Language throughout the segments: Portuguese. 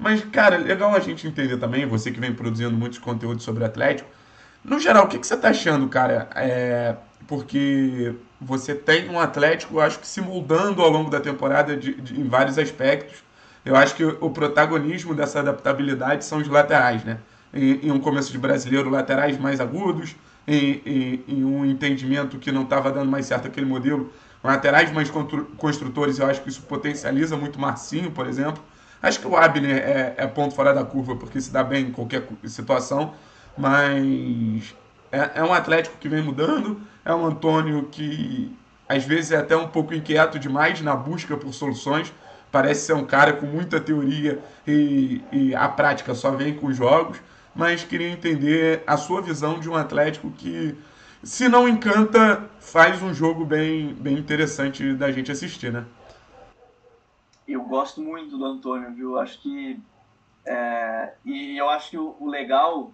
Mas, cara, legal a gente entender também, você que vem produzindo muitos conteúdos sobre Atlético. No geral, o que, que você tá achando, cara? É, porque você tem um Atlético, eu acho que se moldando ao longo da temporada de, de, em vários aspectos. Eu acho que o protagonismo dessa adaptabilidade são os laterais, né? Em, em um começo de brasileiro, laterais mais agudos, em, em, em um entendimento que não estava dando mais certo aquele modelo, laterais mais construtores, eu acho que isso potencializa muito Marcinho, por exemplo. Acho que o Abner é, é ponto fora da curva, porque se dá bem em qualquer situação, mas é, é um Atlético que vem mudando, é um Antônio que às vezes é até um pouco inquieto demais na busca por soluções. Parece ser um cara com muita teoria e, e a prática só vem com os jogos. Mas queria entender a sua visão de um Atlético que, se não encanta, faz um jogo bem, bem interessante da gente assistir, né? Eu gosto muito do Antônio, viu? Acho que. É, e eu acho que o, o legal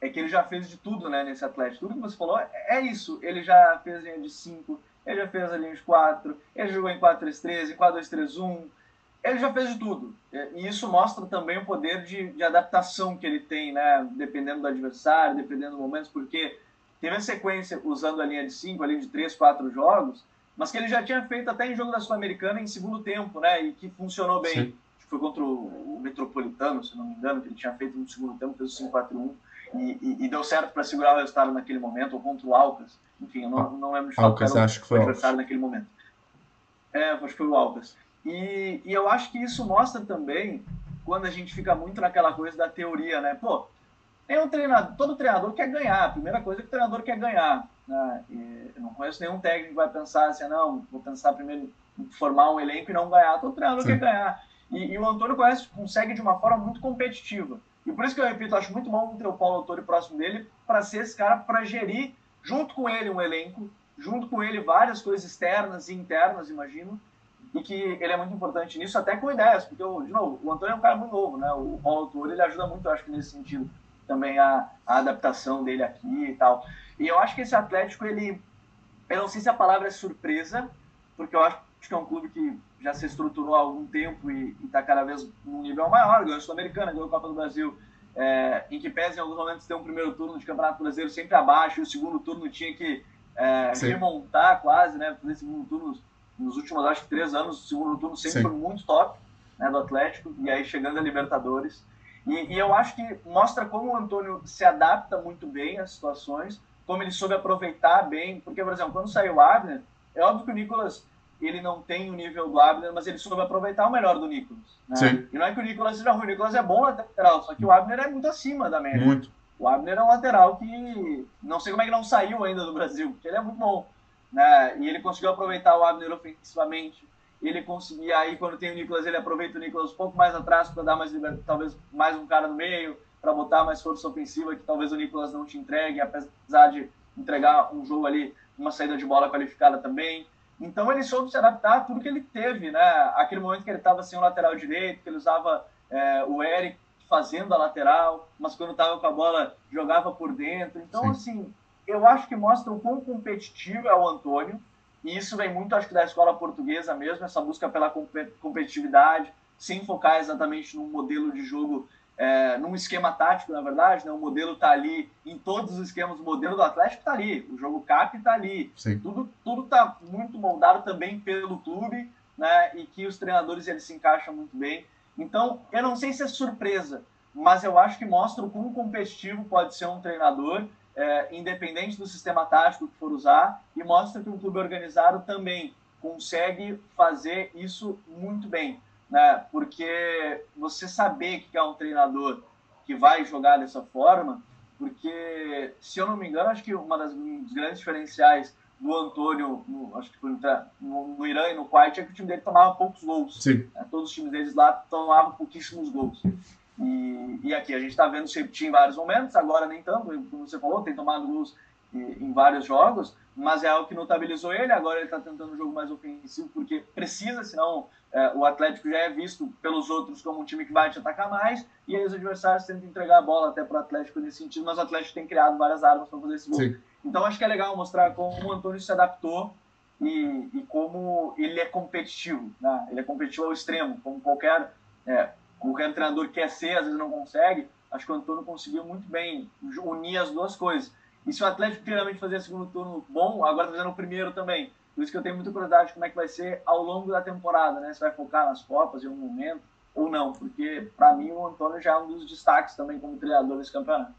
é que ele já fez de tudo, né, nesse Atlético. Tudo que você falou é, é isso. Ele já fez linha de 5, ele já fez a linha de 4, ele jogou em 4-3-3, em 4-2-3-1, ele já fez de tudo. E isso mostra também o poder de, de adaptação que ele tem, né, dependendo do adversário, dependendo do momento, porque teve a sequência usando a linha de 5, a linha de 3, 4 jogos, mas que ele já tinha feito até em jogo da Sul-Americana em segundo tempo, né, e que funcionou bem. Sim. Foi contra o Metropolitano, se não me engano, que ele tinha feito no segundo tempo, fez o 5-4-1 e, e, e deu certo para segurar o resultado naquele momento, ou contra o Alcas. Enfim, eu não, ah, não lembro de falar Alcas, acho que foi o adversário naquele momento. É, acho que foi o Alcas. E, e eu acho que isso mostra também quando a gente fica muito naquela coisa da teoria, né? Pô, tem um treinador, todo treinador quer ganhar. A primeira coisa é que o treinador quer ganhar. Né? eu não conheço nenhum técnico que vai pensar assim, não, vou pensar primeiro em formar um elenco e não ganhar. Todo treinador Sim. quer ganhar. E, e, o Antônio conhece, consegue de uma forma muito competitiva. E por isso que eu repito, acho muito bom ter o Paulo Autori próximo dele, para ser esse cara para gerir junto com ele um elenco, junto com ele várias coisas externas e internas, imagino, e que ele é muito importante nisso, até com ideias, porque, de novo, o Antônio é um cara muito novo, né? O Paulo Autori, ele ajuda muito, eu acho que nesse sentido, também a, a adaptação dele aqui e tal. E eu acho que esse Atlético, ele, eu não sei se a palavra é surpresa, porque eu acho que é um clube que já se estruturou há algum tempo e está cada vez num nível maior, ganhou a Sul-Americana, ganhou a Copa do Brasil, é, em que pese em alguns momentos ter um primeiro turno de Campeonato Brasileiro sempre abaixo, e o segundo turno tinha que é, remontar quase, né, fazer segundo turno nos últimos, acho que três anos, o segundo turno sempre Sim. foi muito top né, do Atlético, e aí chegando a Libertadores. E, e, eu acho que mostra como o Antônio se adapta muito bem às situações, como ele soube aproveitar bem, porque, por exemplo, quando saiu o Abner, é óbvio que o Nicolas ele não tem o nível do Abner, mas ele soube aproveitar o melhor do Nicolas. Né? Sim. E não é que o Nicolas seja ruim, o Nicolas é bom lateral, só que o Abner é muito acima da média. Muito. O Abner é um lateral que não sei como é que não saiu ainda do Brasil, porque ele é muito bom. Né? E ele conseguiu aproveitar o Abner ofensivamente. Ele conseguia aí, quando tem o Nicolas, ele aproveita o Nicolas um pouco mais atrás para dar mais talvez mais um cara no meio, para botar mais força ofensiva que talvez o Nicolas não te entregue, apesar de entregar um jogo ali, uma saída de bola qualificada também. Então ele soube se adaptar a tudo que ele teve, né? Aquele momento que ele estava sem o lateral direito, que ele usava é, o Eric fazendo a lateral, mas quando estava com a bola jogava por dentro. Então, Sim. assim, eu acho que mostra o quão competitivo é o Antônio, e isso vem muito, acho que, da escola portuguesa mesmo, essa busca pela competitividade, sem focar exatamente num modelo de jogo é, num esquema tático, na verdade, né? o modelo está ali em todos os esquemas, o modelo do Atlético está ali, o jogo CAP está ali, Sim. tudo tudo está muito moldado também pelo clube, né? E que os treinadores eles se encaixam muito bem. Então, eu não sei se é surpresa, mas eu acho que mostra o quão competitivo pode ser um treinador, é, independente do sistema tático que for usar, e mostra que um clube organizado também consegue fazer isso muito bem né? Porque você saber que é um treinador que vai jogar dessa forma, porque se eu não me engano, acho que uma das um dos grandes diferenciais do Antônio, no, acho que no, no, Irã e no Kuwait, é que o time dele tomava poucos gols. Sim. Né? Todos os times deles lá tomavam pouquíssimos gols. E, e aqui a gente está vendo o Septi em vários momentos, agora nem tanto, como você falou, tem tomado gols em vários jogos, mas é algo que notabilizou ele. Agora ele está tentando um jogo mais ofensivo porque precisa, senão é, o Atlético já é visto pelos outros como um time que vai te atacar mais e aí os adversários tentam entregar a bola até para o Atlético nesse sentido, mas o Atlético tem criado várias armas para fazer esse gol. Sim. Então acho que é legal mostrar como o Antônio se adaptou e, e como ele é competitivo. Né? Ele é competitivo ao extremo, como qualquer. É, qualquer treinador quer ser, às vezes não consegue. Acho que o Antônio conseguiu muito bem unir as duas coisas. E se o Atlético primeiramente fazer segundo turno bom, agora tá fazendo o primeiro também. Por isso que eu tenho muita curiosidade de como é que vai ser ao longo da temporada, né? Se vai focar nas Copas em algum momento ou não, porque para mim o Antônio já é um dos destaques também como treinador desse campeonato.